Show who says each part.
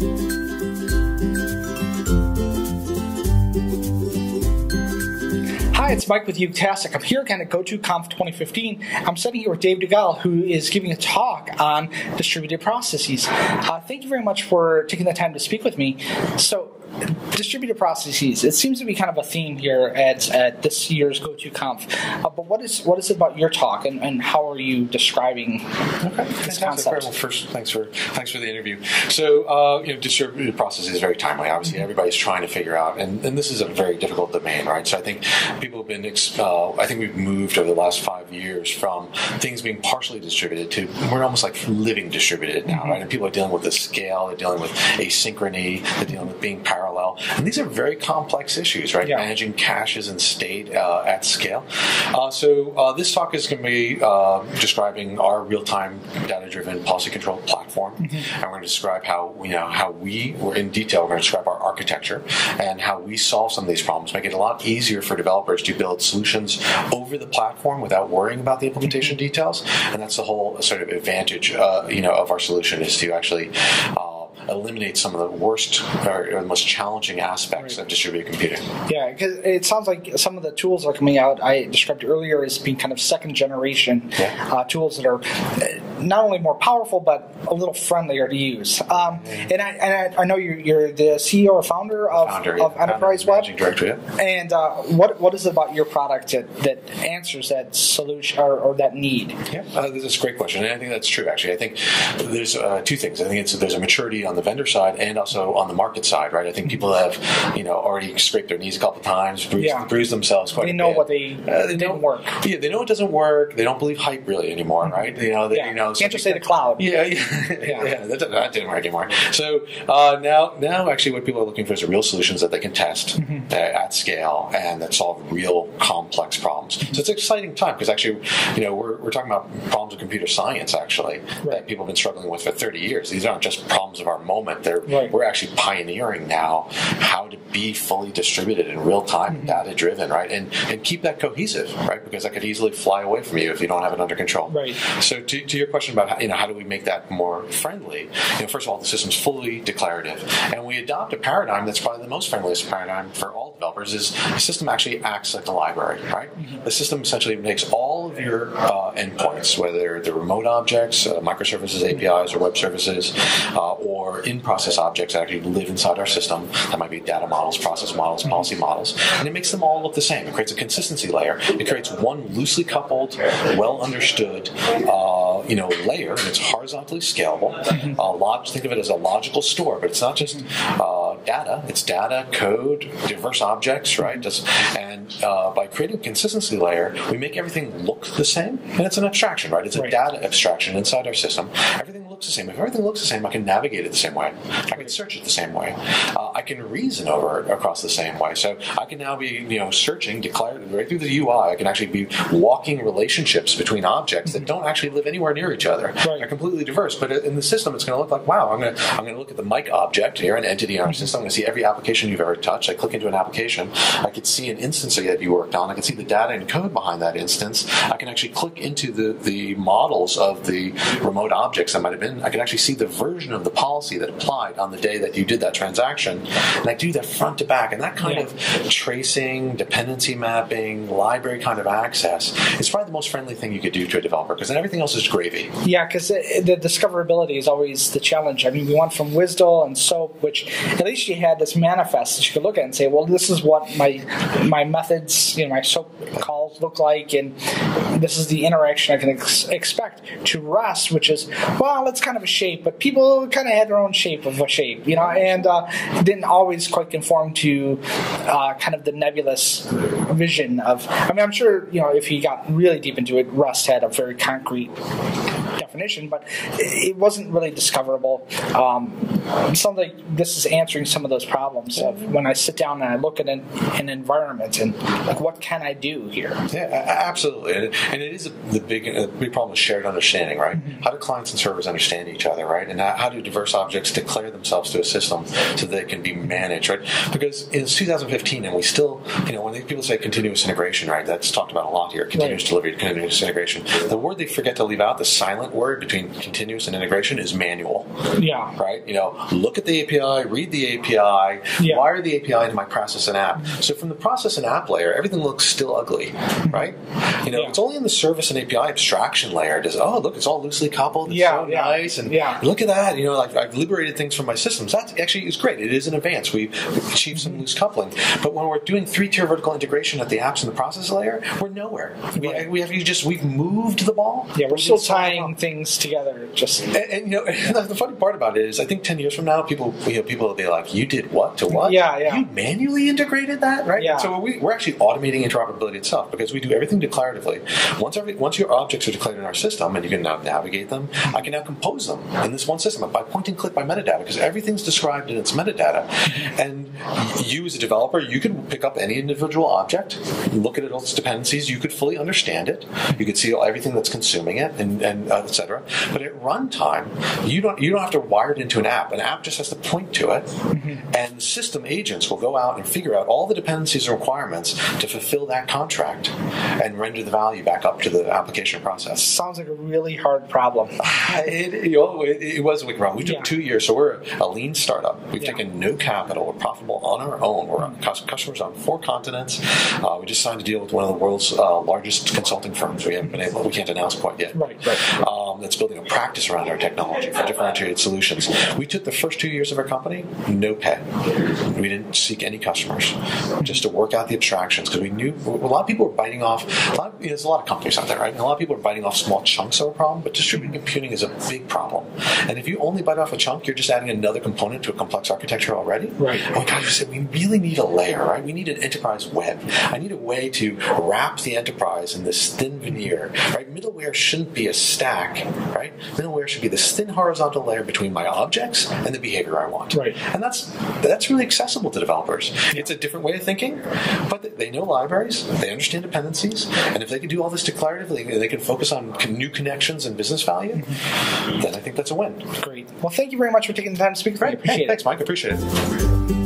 Speaker 1: Hi, it's Mike with Utastic. I'm here again at GoToConf 2015. I'm sitting here with Dave Duggal, who is giving a talk on distributed processes. Uh, thank you very much for taking the time to speak with me. So, distributed processes. It seems to be kind of a theme here at, at this year's GoToConf. Uh, but what is what is it about your talk, and, and how are you describing
Speaker 2: okay. this concept? Well, first, thanks for thanks for the interview. So, uh, you know, distributed processes is very timely. Obviously, mm-hmm. everybody's trying to figure out, and, and this is a very difficult domain, right? So, I think people have been. Uh, I think we've moved over the last five years from things being partially distributed to we're almost like living distributed now, mm-hmm. right? And people are dealing with the scale, they're dealing with asynchrony, they're dealing with being parallel parallel. And these are very complex issues, right? Yeah. Managing caches and state uh, at scale. Uh, so uh, this talk is going to be uh, describing our real-time data-driven policy control platform, mm-hmm. and we're going to describe how you know how we, in detail, we're going to describe our architecture and how we solve some of these problems, make it a lot easier for developers to build solutions over the platform without worrying about the implementation mm-hmm. details. And that's the whole sort of advantage, uh, you know, of our solution is to actually uh, eliminate some of the worst or most challenging aspects right. of distributed computing.
Speaker 1: Yeah, because it sounds like some of the tools that are coming out, I described earlier as being kind of second generation yeah. uh, tools that are uh, not only more powerful but a little friendlier to use. Um. And, I, and I, I, know you're, you're, the CEO or founder of,
Speaker 2: founder, yeah.
Speaker 1: of Enterprise
Speaker 2: founder,
Speaker 1: Web.
Speaker 2: Director, yeah.
Speaker 1: And uh, what what is it about your product that, that answers that solution or, or that need?
Speaker 2: Yeah, uh, this is a great question, and I think that's true. Actually, I think there's uh, two things. I think it's there's a maturity on the vendor side and also on the market side, right? I think people have, you know, already scraped their knees a couple times, bruised, yeah. bruised themselves quite
Speaker 1: they
Speaker 2: a
Speaker 1: know
Speaker 2: bit.
Speaker 1: what they, uh, they didn't work.
Speaker 2: Yeah, they know it doesn't work. They don't believe hype really anymore, mm-hmm. right? You know, they,
Speaker 1: yeah.
Speaker 2: you know,
Speaker 1: can't just say the cloud.
Speaker 2: Yeah, yeah, yeah. yeah that, that, didn't work anymore. So uh, now, now actually, what people are looking for is real solutions that they can test mm-hmm. at scale and that solve real complex problems. Mm-hmm. So it's an exciting time because actually, you know, we're, we're talking about problems of computer science actually right. that people have been struggling with for 30 years. These aren't just problems of our moment. They're right. we're actually pioneering now how to be fully distributed in real time, mm-hmm. data driven, right? And and keep that cohesive, right? Because that could easily fly away from you if you don't have it under control.
Speaker 1: Right.
Speaker 2: So to, to your question about how, you know how do we make that more friendly? You know, first of all, the system's fully declarative, and we adopt a paradigm that's probably the most friendliest paradigm for all developers. Is the system actually acts like a library, right? Mm-hmm. The system essentially makes all of your uh, endpoints, whether they're remote objects, uh, microservices, APIs, or web services, uh, or in-process objects that actually live inside our system. That might be data models, process models, policy models, and it makes them all look the same. It creates a consistency layer. It creates one loosely coupled, well understood, uh, you know, layer, and it's horizontally scalable. Uh, log- think of it as a logical store, but it's not just uh, data. It's data, code, diverse objects, right? Just, and uh, by creating a consistency layer, we make everything look the same, and it's an abstraction, right? It's a right. data abstraction inside our system. Everything looks the same. If everything looks the same, I can navigate it the same way. I can search it the same way. Uh, I can reason over it across the same way. So I can now be, you know, searching, declare right through the UI. I can actually be walking relationships between objects that don't actually live anywhere near each other. Right. They're completely diverse. But in the system, it's going to look like, wow, I'm going to I'm going to look at the mic object here, an entity in our system. I'm going to see every application you've ever touched. I click into an application. I could see an instance that you worked on. I can see the data and code behind that instance. I can actually click into the the models of the remote objects that might have been. I can actually see the version of the policy that applied on the day that you did that transaction. And I do that front to back. And that kind yeah. of tracing, dependency mapping, library kind of access is probably the most friendly thing you could do to a developer because then everything else is gravy.
Speaker 1: Yeah, because the discoverability is always the challenge. I mean, we went from WSDL and SOAP, which at least you had this manifest that you could look at and say, well, this is what my my methods, you know, my SOAP calls look like, and this is the interaction I can ex- expect. To REST, which is, well, it's kind of a shape, but people kind of had their own shape of a shape, you know, and uh, didn't always quite conform to uh, kind of the nebulous vision of. I mean, I'm sure you know if you got really deep into it, REST had a very concrete definition, but it wasn't really discoverable. Um, sounds like this is answering some of those problems of when I sit down and I look at an, an environment and like, what can I do here?
Speaker 2: Yeah, absolutely, and, and it is a, the big a big problem of shared understanding, right? Mm-hmm. How do clients and servers understand each other, right? And how do diverse objects declare themselves to a system so they can be managed, right? Because in 2015, and we still, you know, when people say continuous integration, right? That's talked about a lot here. Continuous right. delivery, continuous integration. The word they forget to leave out, the silent word between continuous and integration, is manual.
Speaker 1: Yeah.
Speaker 2: Right. You know, look at the API, read the API,
Speaker 1: Yeah.
Speaker 2: wire the API into my process and app. So from the process and app layer, everything looks still ugly, mm-hmm. right? You know,
Speaker 1: Yeah.
Speaker 2: it's only in the service and API abstraction layer does oh look, it's all loosely coupled. It's
Speaker 1: Yeah,
Speaker 2: so
Speaker 1: yeah.
Speaker 2: nice, and
Speaker 1: Yeah.
Speaker 2: look at that. You know, like I've liberated things from my systems. That actually is great. It is an advance. We've achieved some mm-hmm. loose coupling. But when we're doing three-tier vertical integration at the apps and the process layer, we're nowhere. We, we have you just we've moved the ball.
Speaker 1: Yeah, we're
Speaker 2: but we
Speaker 1: still
Speaker 2: didn't solve the
Speaker 1: tying
Speaker 2: problem.
Speaker 1: Things together. Just
Speaker 2: And, and, you know, the funny part about it is, I think ten years from now, people you know people will be like, "You did what to what?
Speaker 1: Yeah, yeah.
Speaker 2: You manually integrated that, right?
Speaker 1: Yeah.
Speaker 2: So we, we're actually automating interoperability itself because we do everything declaratively. Once every once your objects are declared in our system and you can now navigate them, I can now compose them in this one system by point and click by metadata because everything's described in its metadata. And you as a developer, you can pick up any individual object, look at it all its dependencies, you could fully understand it, you could see everything that's consuming it, and, and uh, But at runtime, you don't you don't have to wire it into an app. An app just has to point to it, and system agents will go out and figure out all the dependencies and requirements to fulfill that contract and render the value back up to the application process.
Speaker 1: sounds like a really hard problem.
Speaker 2: It, you know, it, it was a wicked run. We took
Speaker 1: Yeah.
Speaker 2: two years, so we're a lean startup. We've
Speaker 1: Yeah.
Speaker 2: taken no capital. We're profitable on our own. We're on customers on four continents. Uh, we just signed a deal with one of the world's uh, largest consulting firms. We haven't been able, we can't announce quite yet.
Speaker 1: Right, right.
Speaker 2: Um, that's building a practice around our technology for differentiated solutions. We took the first two years of our company, no pay. We didn't seek any customers, just to work out the abstractions because we knew a lot of people were biting off. A lot, you know, there's a lot of companies out there, right? And a lot of people are biting off small chunks of a problem, but distributed computing is a big problem. And if you only bite off a chunk, you're just adding another component to a complex architecture already.
Speaker 1: Right.
Speaker 2: Oh God, you said we really need a layer, right? We need an enterprise web. I need a way to wrap the enterprise in this thin veneer, right? Middleware shouldn't be a stack, right? Middleware should be this thin horizontal layer between my objects and the behavior I want.
Speaker 1: Right.
Speaker 2: And that's that's really accessible to developers. It's a different way of thinking, but they- they know libraries, they understand dependencies, and if they can do all this declaratively, they can focus on new connections and business value. Then I think that's a win.
Speaker 1: Great. Well, thank you very much for taking the time to speak with me. I
Speaker 2: Hey,
Speaker 1: it.
Speaker 2: thanks, Mike. Appreciate it.